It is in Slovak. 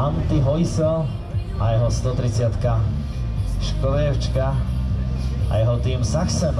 Anti Hojsel a jeho 130 Šklievčka a jeho tým Sachsen.